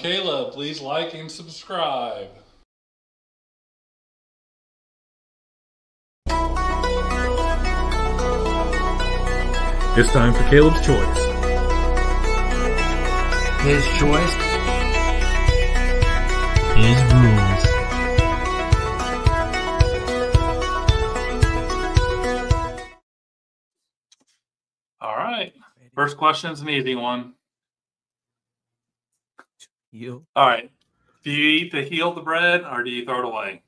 Caleb. Please like and subscribe. It's time for Caleb's Choice. His choice. His rules. All right. First question is an easy one. You. All right. Do you eat the heel of the bread or do you throw it away?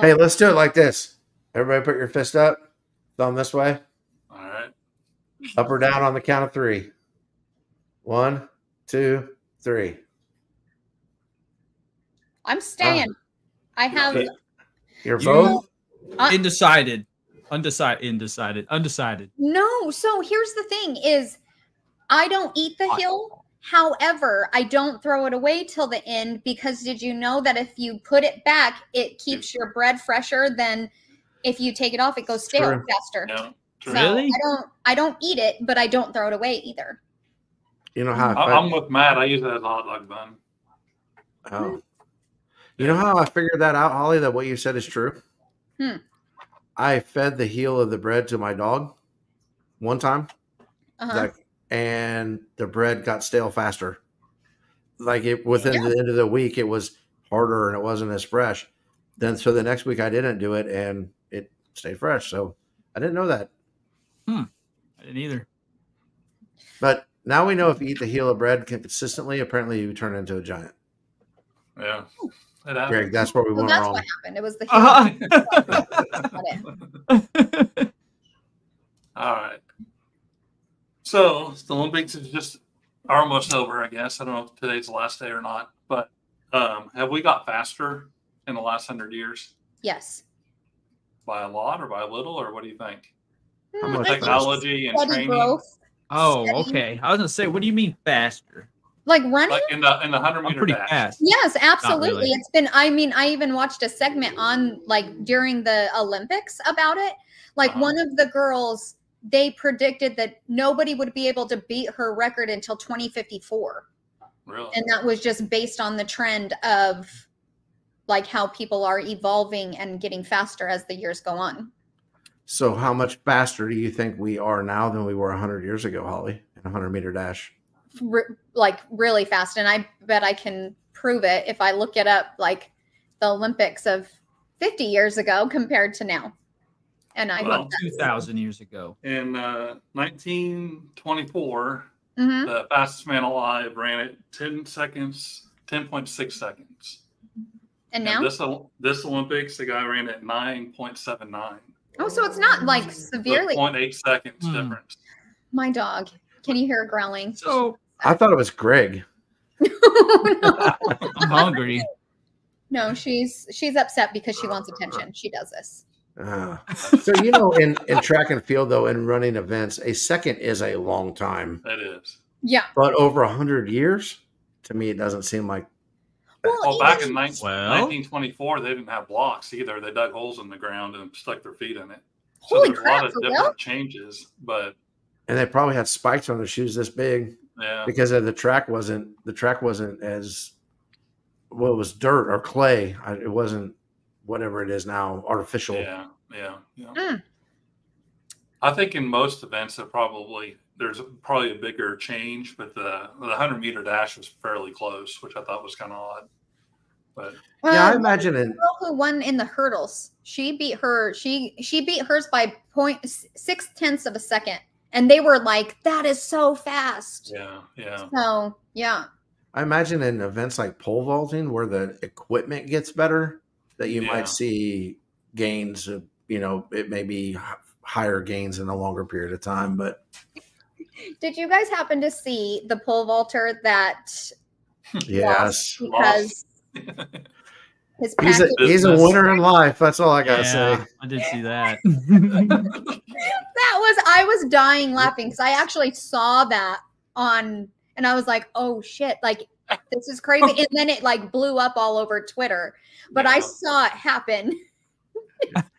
Hey, let's do it like this. Everybody put your fist up, thumb this way, All right. up or down on the count of three. One, two, three. I'm staying. I have. Okay. You're You- both? Uh, Undecided. Undecided. Undecided. Undecided. No, so here's the thing is I don't eat the hill. However, I don't throw it away till the end because did you know that if you put it back, it keeps your bread fresher than if you take it off, it goes stale True. faster. Yeah. So Really? I don't I don't eat it, but I don't throw it away either. You know how I- I, I'm with Matt. I use that as a hot dog bun. oh. You know how I figured that out, Holly, that what you said is true? Hmm. I fed the heel of the bread to my dog one time. Uh-huh. like and the bread got stale faster like it within Yeah. the end of the week it was harder and it wasn't as fresh then so the next week i didn't do it and it stayed fresh so i didn't know that I didn't either. but now we know if you eat the heel of bread consistently apparently you turn into a giant Yeah. It greg that's where we well, went that's wrong what happened. It was the heel. Uh-huh. Got it. All right. So the Olympics is just are almost over, I guess. I don't know if today's the last day or not, but um, have we got faster in the last hundred years Yes. by a lot or by a little, or what do you think? How much I think Technology and training, growth. oh, Steady. okay. I was gonna say, what do you mean faster? Like running? like in the in the hundred I'm meter pretty dash. fast. Yes, absolutely. really. It's been I mean, I even watched a segment on like during the Olympics about it. Like Uh-huh. one of the girls, they predicted that nobody would be able to beat her record until 2054. Really? And that was just based on the trend of like how people are evolving and getting faster as the years go on. so how much faster do you think we are now than we were 100 years ago holly in a 100 meter dash R- like really fast and I bet I can prove it if I look it up like the Olympics of 50 years ago compared to now. And I Well, Two thousand years ago. In uh, 1924, Mhm. the fastest man alive ran it 10 seconds, 10.6 seconds. And now, this this Olympics, the guy ran at 9.79. oh, so it's not like severely. 0.8 seconds Hmm. difference. My dog, can you hear her growling? So i thought it was greg no, I'm hungry. no, she's she's upset because she wants attention. She does this. Uh, so you know in in track and field though in running events a second is a long time That is. Yeah. But over a hundred years, to me, it doesn't seem like. Well, Well, back even- in 19, Well- 1924, they didn't have blocks either. They dug holes in the ground and stuck their feet in it. So holy there's a lot of different real? changes, but And they probably had spikes on their shoes this big yeah, because of the track wasn't the track wasn't as well. It was dirt or clay. It wasn't whatever it is now, artificial. yeah, yeah, yeah. Mm. I think in most events, it probably there's probably a bigger change, but the the 100 meter dash was fairly close, which I thought was kind of odd. But yeah, I imagine it. girl who won in the hurdles. She beat her. She she beat hers by point six tenths of a second, and they were like, "That is so fast." yeah, yeah, So yeah, I imagine in events like pole vaulting where the equipment gets better, that you Yeah. might see gains. Of, you know, it may be higher gains in a longer period of time, but did you guys happen to see the pole vaulter that yes, because his he's a he's a winner in life. That's all I gotta say. I did see that. that was I was dying laughing because I actually saw that on, and I was like, "Oh shit!" Like this is crazy, and then it like blew up all over Twitter. But I saw it happen.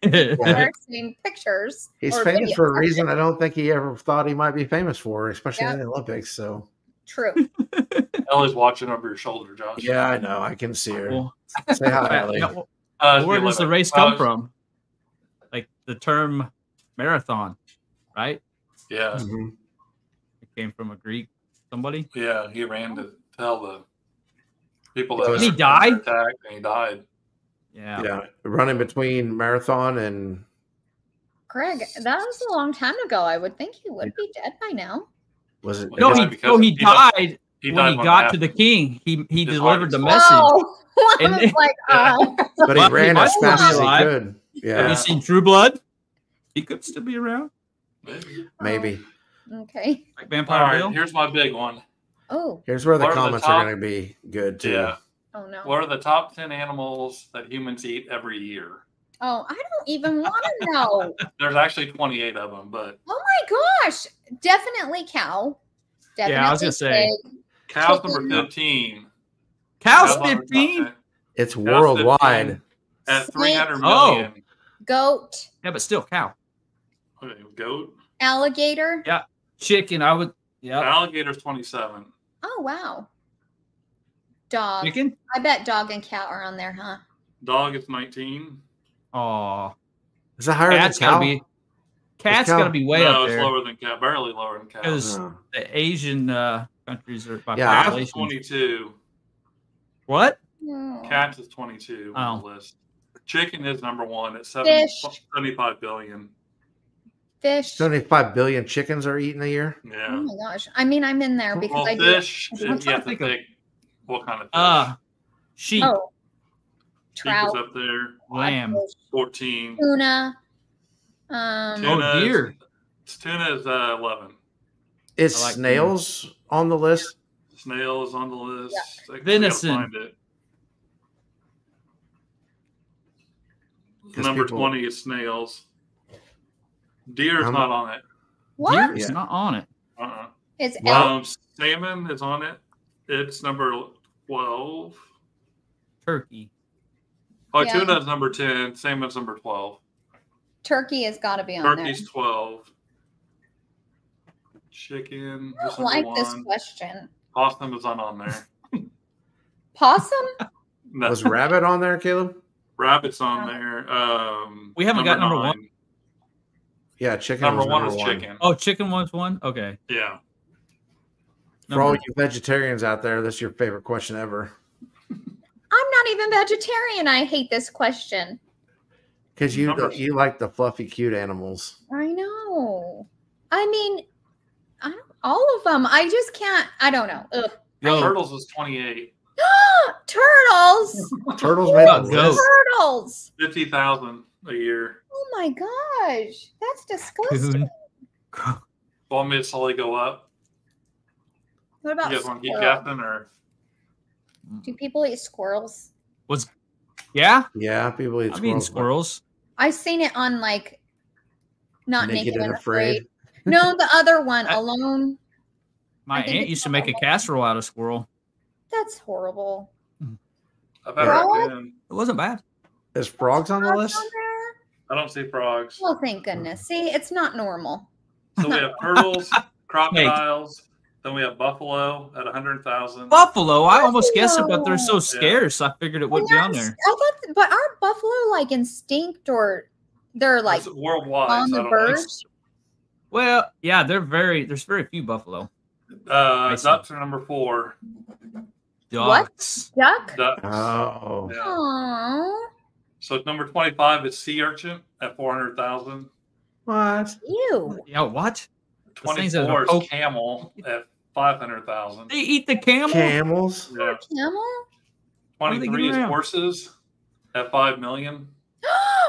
Yeah. They're seeing pictures. He's or famous for a reason I don't think he ever thought he might be famous for, especially Yeah. in the Olympics. So True. Ellie's watching over your shoulder, Josh. Yeah, I know. I can see her. Well, Say hi, Ellie. Uh, where it's does the 11. race Uh, come from? Like the term marathon, right? Yeah, Mhm. It came from a Greek somebody. yeah. He ran to tell the people that he were die? attacked, and he died. Yeah. Yeah, running between marathon and Greg, that was a long time ago. I would think he would be dead by now. was it? No, he no he he died- died He when he got to the king. He he His delivered the message. Oh, I And was like, Yeah. oh. but he ran might as still fast as he alive. could. Have Yeah, you seen True Blood? He could still be around, Maybe. maybe. Oh, okay. like Vampire right, Bill. here's my big one. Oh, Here's where the What are the comments top- are going to be good too. Yeah. oh no. What are the top 10 animals that humans eat every year? Oh, I don't even want to know. There's actually 28 of them, but Oh my gosh. Definitely cow. Definitely Yeah, I was gonna say. pig. cow's number 15. Cow's Cow's fifteen. It's Cow's worldwide. 15 At Snake. 300 Oh. goat, Yeah, but still cow. Okay, goat. alligator. Yeah. Chicken. I would. Yeah. Alligator's 27. Oh wow. Dog. Chicken. I bet dog and cat are on there, huh? Dog is 19. Oh, Is it higher cat's than cow? gotta be. Cat's cow- gotta be way no, up it's lower than cow. Barely lower than cow. because Oh. the Asian uh, countries are by Yeah, I've- population. 22. What? Hmm. Cats is 22 on the Oh. list. Chicken is number one at seven, 75 billion. Fish. 75 billion chickens are eaten a year. Yeah. Oh my gosh. I mean, I'm in there because well, I do. fish, I'm you have to think of- what kind of fish. Uh, sheep, Oh. Sheep is up there, lamb. 14. Tuna. Um, Tuna Oh, is- deer. Tuna is uh, 11. Is like snails on the list? Snails on the list. I- we gotta Venison. find it. 'Cause Number people- 20 is snails. Deer is not on it. what? Deer is Yeah. not on it. Uh-uh. It's Well- elk. Um, salmon is on it. It's number 12. Turkey. Oh, Yeah. tuna is number 10. Salmon's number 12. Turkey has got to be on there. Turkey's 12. Chicken I don't number like this question. Possum is not on there. Possum? No. Was rabbit on there, Caleb? Rabbit's on there. Um, We haven't got number one. Nine. Yeah, chicken. Number was one number is one. chicken. Oh, chicken was one. Okay. Yeah. For all Number- you vegetarians out there, that's your favorite question ever. I'm not even vegetarian. I hate this question. Because you Numbers. you like the fluffy, cute animals. I know. I mean, I don't, all of them. I just can't. I don't know. Ugh. Yo, Turtles was 28. Turtles. Turtles made the about list. Turtles. 50,000 a year. Oh my gosh. That's disgusting. coon. Want me to slowly go up? What You about guys want to keep squirrel? guessing or? Do people eat squirrels? Was Yeah, Yeah, people eat I'm eating squirrels. squirrels. I've seen it on like not Naked and afraid. No, the other one, alone. My aunt used to make a casserole out of squirrel. That's horrible. I bet Frog? I. It wasn't bad. There's frogs on the Frogs list? On there? I don't see frogs. Oh, thank goodness. See, it's not normal. So we have turtles, crocodiles, then we have buffalo at 100,000. Buffalo. I almost guessed it, but they're so Buffalo. scarce. I figured it would And be on there. I thought, but aren't buffalo like extinct or they're like It's worldwide. on the don't know. verge? Well, yeah, they're very. There's very few buffalo. Uh, I see. ducks are number four. What? Ducks. Duck? Ducks. Oh. Yeah. Aww. So number 25 is sea urchin at 400,000. What? Ew. Yeah. What? Those things that 24 is poke- camel at 500,000. They eat the camel. Camels? Yeah. Camel? How do they 23 is around? horses at 5 million.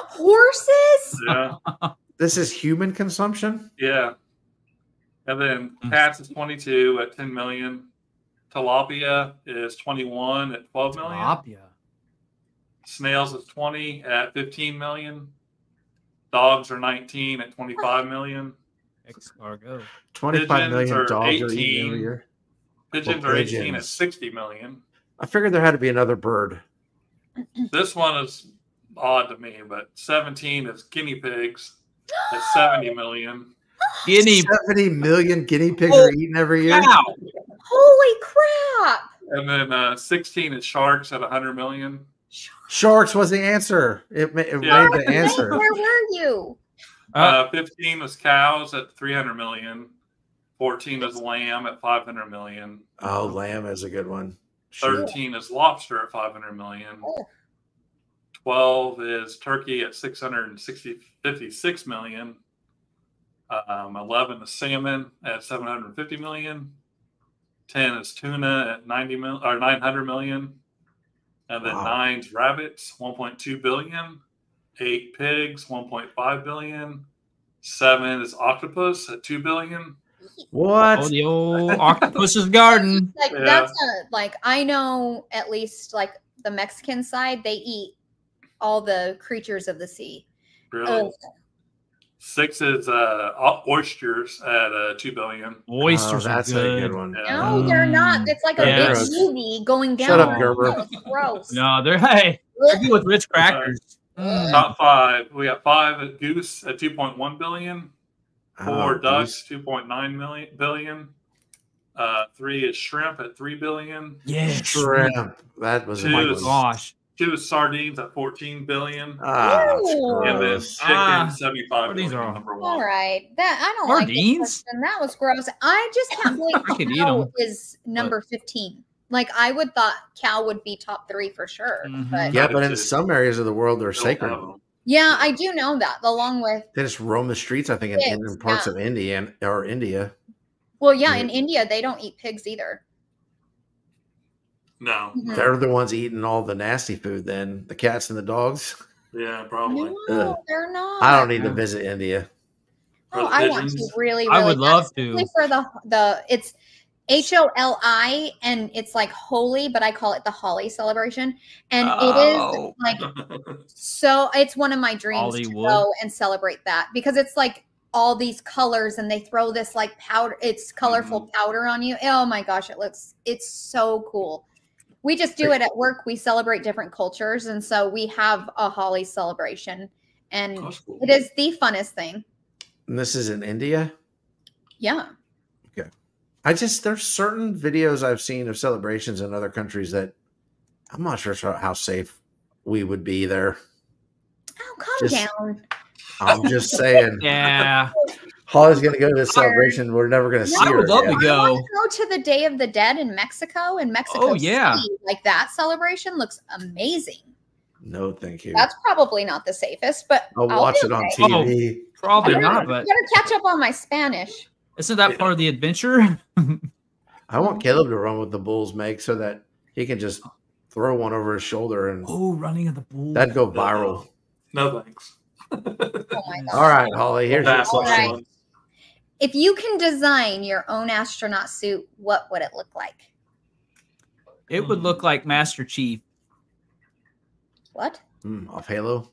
Horses? Yeah. This is human consumption? yeah. And then hmm. cats is 22 at 10 million. Tilapia is 21 at 12 million. Tilapia. Snails is 20 at 15 million. Dogs are 19 at 25 million. Escargot. 25 Pigeons million are dogs are 18. every year. Pigeons Well, are 18 at 60 million. I figured there had to be another bird. This one is odd to me, but 17 is guinea pigs at 70 million. Guinea 70 million guinea pigs Oh, are eaten every year. cow. Holy crap! And then uh, 16 is sharks at 100 million. Sharks was the answer. It, it Yeah. made the answer. Where were you? Uh, Uh, 15 was cows at 300 million. 14 is lamb at 500 million. Oh, lamb is a good one. Shoot. 13 is lobster at 500 million. Oh. 12 is turkey at 660 56 million. Um, 11 is salmon at 750 million. 10 is tuna at 90 mil or 900 million. And then Wow. nine's rabbits, 1.2 billion. Eight pigs, 1.5 billion. Seven is octopus at 2 billion. What? oh, the old octopus's garden. Like Yeah. that's a like I know at least like the Mexican side they eat all the creatures of the sea. Really? Oh, Six is uh, oysters at uh, 2 billion. Oysters oh, that's are good. a good one. Yeah. no, they're not. Mm. It's like a Yes. big movie going down. Shut up, Gerber. Oh, gross. No, they're hey, they're good with Ritz crackers. Mm. Top five. We got five at goose at 2.1 billion. Four Oh, ducks, 2.9 million billion. Uh, three is shrimp at 3 billion. Yeah, Shrimp. That was a Two Oh my is- gosh. Two is sardines at 14 billion. Ah, and then chicken, Ah, 75 these billion, are- number one. right, that I don't like this Sardines? question. That was gross. I just can't believe I could eat cow 'em, is number fifteen. Like I would thought cow would be top three for sure. Mhm. But Yeah, but in some areas of the world, they're Don't sacred. yeah, I do know that. Along with They just roam the streets, I think, in, in parts yeah. of India or India. well, yeah, Yeah. in India they don't eat pigs either. No. Mhm. They're the ones eating all the nasty food. Then the cats and the dogs. Yeah, probably. No, Ugh. they're not. I don't need to visit India. Oh, the I want to pigeons. really, I would love to. especially for the the it's H O L I and it's like holy, but I call it the Holly celebration, and it Oh. is like so. It's one of my dreams to go and celebrate that because it's like all these colors and they throw this like powder. It's colorful Mm-hmm. powder on you. Oh my gosh, it looks it's so cool. We just do it at work. We celebrate different cultures, and so we have a Holly celebration, and cool. it is the funnest thing. And this is in India. Yeah. Okay. I just there's certain videos I've seen of celebrations in other countries that I'm not sure how safe we would be there. Oh, calm Just- down. I'm just saying. Yeah, Holly's gonna go to this celebration. We're never gonna see I her. would love again. to I go. want to go to the Day of the Dead in Mexico. In Mexico, Oh, yeah. City. like that celebration looks amazing. No, thank you. That's probably not the safest, but I'll I'll watch it on okay. TV. Oh, probably I better- not, but better catch up on my Spanish. isn't that part of the adventure? I want Caleb to run with the Bulls, Meg, so that he can just throw one over his shoulder and Oh, running of the Bulls. that'd go viral. No thanks. Oh my god! All right, Holly, here's your Pass All on question. right. One. If you can design your own astronaut suit, what would it look like? It would look like Master Chief What? Mm, off Halo.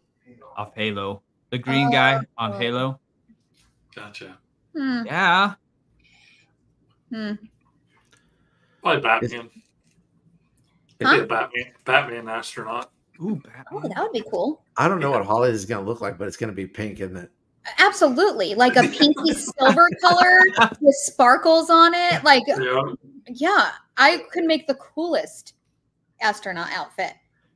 off Halo, the green guy on Oh. Halo. Gotcha. Hmm. Yeah, hmm. Probably Batman. It'd Huh? be a Batman, Batman astronaut. ooh, Oh, Batman. that would be cool. I don't know what Holly is gonna look like, but it's gonna be pink, isn't it? Absolutely, like a pinky silver color with sparkles on it. Like Yeah. yeah, I could make the coolest astronaut outfit.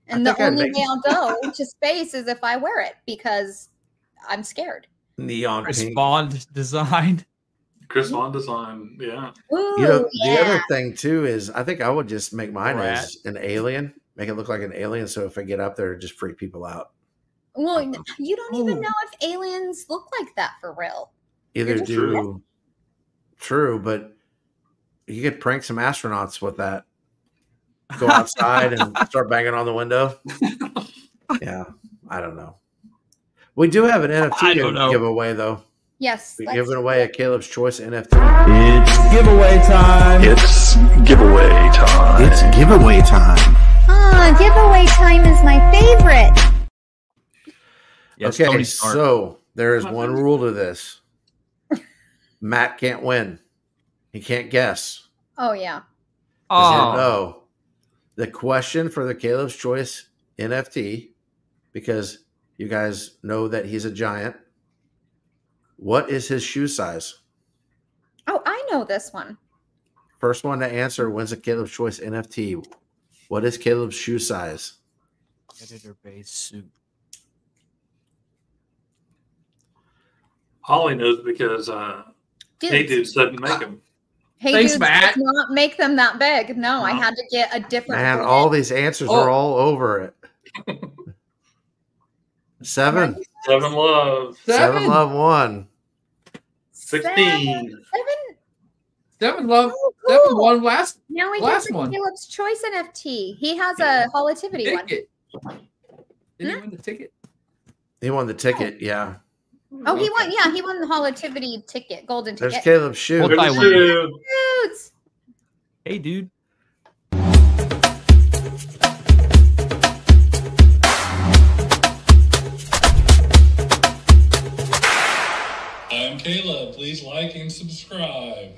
And the only make- way I'll go to space is if I wear it because I'm scared. Neon Chris pink. Bond design. Chris Vaughn design. Yeah. Ooh, You know, yeah. the other thing too is I think I would just make mine Rat. as an alien, make it look like an alien. So if I get up there, just freak people out. Well, you don't even know if aliens look like that for real. Either just do true, but you could prank some astronauts with that. Go outside and start banging on the window. Yeah, I don't know. We do have an I NFT don't know. giveaway though. Yes. We're giving away a Caleb's Choice NFT. It's giveaway time. It's giveaway time. It's giveaway time. Ah, giveaway time is my favorite. Yes, okay, Tony Stark. so there is one rule to this. Matt can't win. He can't guess. Oh yeah. he'll oh, know. The question for the Caleb's Choice NFT, because you guys know that he's a giant. What is his shoe size? Oh, I know this one. First one to answer wins a Caleb's Choice NFT. What is Caleb's shoe size? Editor base suit. Holly knows because uh, Dude, Hey Dudes doesn't make them. hey Thanks, dudes Matt. does not make them that big. No, I had to get a different. Man, brand. all these answers Oh. are all over it. Seven. Seven Love. Seven, Seven. love one. 16. Seven. Seven love. Oh, Seven cool. one last Now we Last get the one. Caleb's Choice NFT. He has a Hollitivity one. ticket. Did he Hmm? win the ticket? He won the ticket. Yeah. Oh, he won. Yeah, he won the Hollitivity ticket, golden There's ticket. Caleb's shoe. Well, Good I to win. see you. Dudes. Hey, dude. I'm Caleb. Please like and subscribe.